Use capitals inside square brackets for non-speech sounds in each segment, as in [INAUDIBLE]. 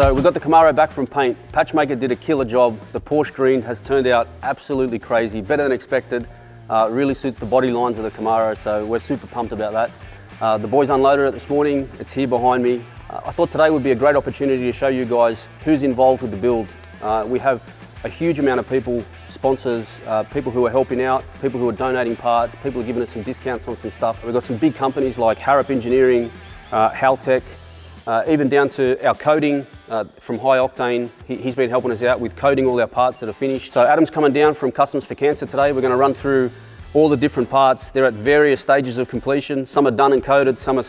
So we got the Camaro back from paint. Patchmaker did a killer job. The Porsche green has turned out absolutely crazy, better than expected. Uh, really suits the body lines of the Camaro, so we're super pumped about that. Uh, the boys unloaded it this morning. It's here behind me. Uh, I thought today would be a great opportunity to show you guys who's involved with the build. Uh, we have a huge amount of people, sponsors, uh, people who are helping out, people who are donating parts, people are giving us some discounts on some stuff. We've got some big companies like Harrop Engineering, uh, Haltech, uh, even down to our coating uh, from High Octane. He, has been helping us out with coating all our parts that are finished. So Adam's coming down from Customs for Cancer today. We're going to run through all the different parts. They're at various stages of completion. Some are done and coated, some are,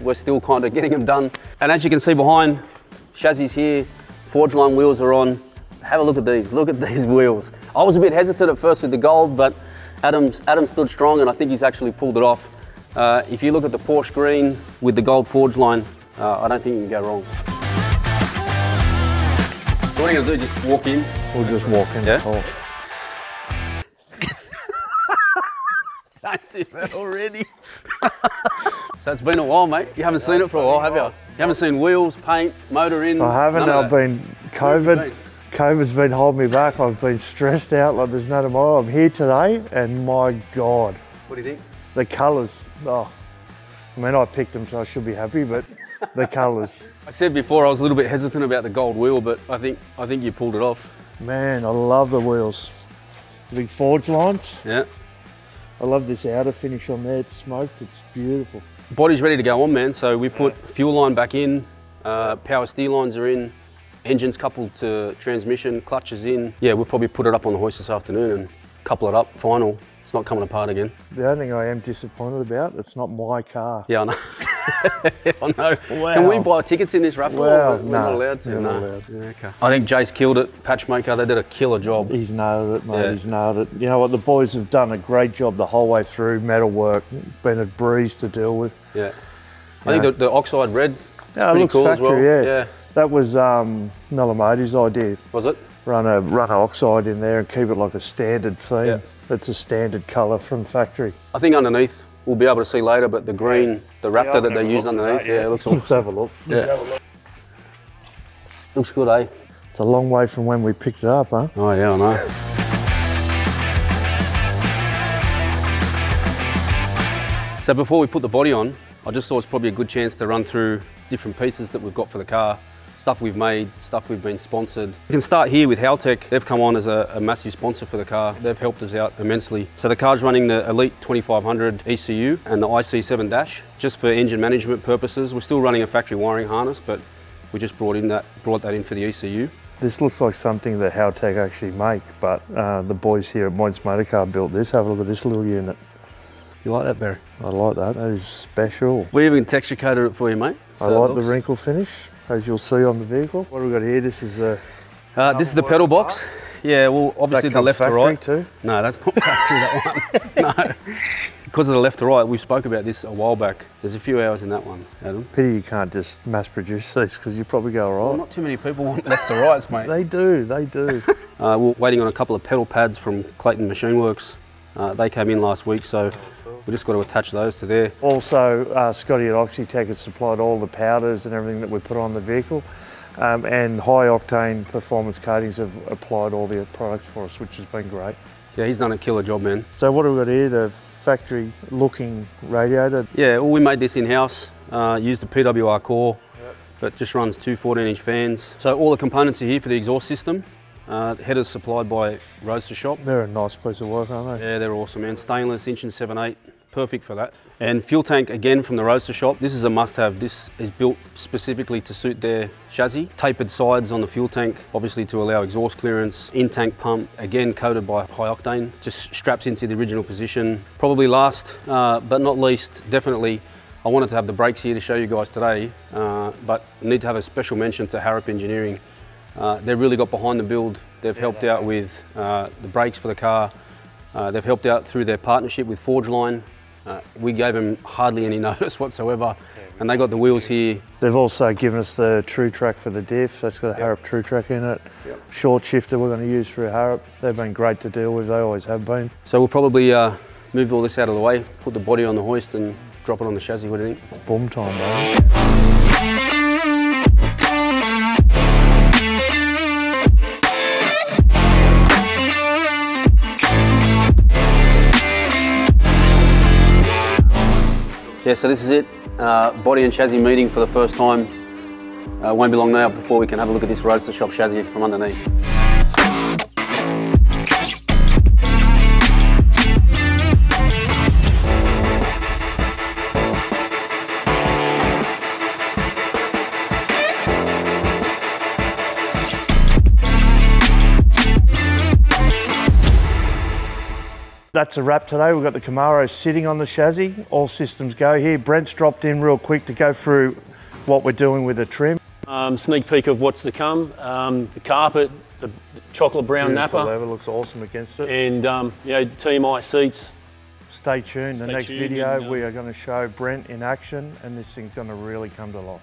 we're still kind of getting them done. And as you can see behind, chassis here, Forgeline wheels are on. Have a look at these, look at [LAUGHS] these wheels. I was a bit hesitant at first with the gold, but Adam's, Adam stood strong and I think he's actually pulled it off. Uh, if you look at the Porsche green with the gold Forgeline, uh, I don't think you can go wrong. So what are you gonna do, just walk in? We'll just walk in. Yeah? Oh. [LAUGHS] Don't do that already. [LAUGHS] so it's been a while, mate. You haven't seen it for a while, have you? You haven't seen wheels, paint, motor in. I haven't. I've been COVID. COVID's been holding me back. I've been stressed out like there's no tomorrow. I'm here today, and my God. What do you think? The colours. Oh, I mean, I picked them, so I should be happy. But the colours. I said before I was a little bit hesitant about the gold wheel, but I think I think you pulled it off. Man, I love the wheels. The big Forgelines. Yeah. I love this outer finish on there. It's smoked. It's beautiful. Body's ready to go on, man. So we put fuel line back in. Uh, power steer lines are in. Engines coupled to transmission. Clutches in. Yeah, we'll probably put it up on the hoist this afternoon and couple it up. Final. It's not coming apart again. The only thing I am disappointed about, it's not my car. Yeah, I know. [LAUGHS] I know. Wow. Can we buy tickets in this raffle? Well, We're no, not allowed to. No. allowed. Yeah, okay. I think Jace killed it. Patchmaker, they did a killer job. He's nailed it, mate. Yeah. He's nailed it. You know what? The boys have done a great job the whole way through. Metal work, been a breeze to deal with. Yeah. I think the, the oxide red. Yeah, it pretty looks cool factory. as well. Yeah. Yeah. That was um, Melamody's idea. Was it? Run a run a oxide in there and keep it like a standard theme. Yeah. It's a standard colour from factory. I think underneath we'll be able to see later, but the green, the Raptor I've that they never use underneath, that, yeah, it looks Let's awesome. have a look. Let's Yeah. have a look. Looks good, eh? It's a long way from when we picked it up, huh? Oh yeah, I know. So before we put the body on, I just thought it's probably a good chance to run through different pieces that we've got for the car, stuff we've made, stuff we've been sponsored. We can start here with Haltech. They've come on as a, a massive sponsor for the car. They've helped us out immensely. So the car's running the Elite 2500 ECU and the IC7 dash, just for engine management purposes. We're still running a factory wiring harness, but we just brought in that brought that in for the ECU. This looks like something that Haltech actually make, but uh, the boys here at Moyns Motorcar built this. Have a look at this little unit. Do you like that, Barry? I like that. That is special. We even texture coated it for you, mate. I So it like the looks- wrinkle finish, as you'll see on the vehicle. What have we got here? This is a Uh, this is the pedal box. Yeah, well, obviously the left to right. too. No, that's not [LAUGHS] factory, that one. [LAUGHS] no. Because of the left to right, we spoke about this a while back. There's a few hours in that one, Adam. Pity you can't just mass produce these because you probably go all Well, right. not too many people want left to rights, mate. They do, they do. [LAUGHS] Uh, we're waiting on a couple of pedal pads from Clayton Machine Works. Uh, they came in last week, so we just got to attach those to there. also, uh, Scotty at Oxytech has supplied all the powders and everything that we put on the vehicle. Um, and high octane performance coatings have applied all the products for us, which has been great. Yeah, he's done a killer job, man. So what have we got here? The factory looking radiator. Yeah, well, we made this in-house, uh, used the PWR core, but just runs two 14-inch fans. So all the components are here for the exhaust system. Uh, headers supplied by Roadster Shop. They're a nice piece of work, aren't they? Yeah, they're awesome, man. Stainless, inch and 7/8, perfect for that. And fuel tank again from the Roadster Shop. This is a must-have. This is built specifically to suit their chassis. Tapered sides on the fuel tank, obviously to allow exhaust clearance. In-tank pump, again coated by high octane. Just straps into the original position. Probably last, uh, but not least, definitely. I wanted to have the brakes here to show you guys today, uh, but need to have a special mention to Harrop Engineering. Uh, they've really got behind the build. They've helped out with uh, the brakes for the car. Uh, they've helped out through their partnership with Forgeline. Uh, we gave them hardly any [LAUGHS] notice whatsoever, and they got the wheels here. They've also given us the True Track for the diff. That's got a Harrop True Track in it. Short shifter we're going to use through Harrop. They've been great to deal with. They always have been. So we'll probably uh, move all this out of the way, put the body on the hoist, and drop it on the chassis. What do you think? Boom time, bro. Yeah, so this is it. Uh, body and chassis meeting for the first time. Uh, won't be long now before we can have a look at this Roadster Shop chassis from underneath. That's a wrap today. We've got the Camaro sitting on the chassis. All systems go here. Brent's dropped in real quick to go through what we're doing with the trim. Um, sneak peek of what's to come. Um, the carpet, the chocolate brown Beautiful nappa, leather, looks awesome against it. and um, you know TMI seats. Stay tuned. The next tuned video and, we um, are going to show Brent in action and this thing's going to really come to life.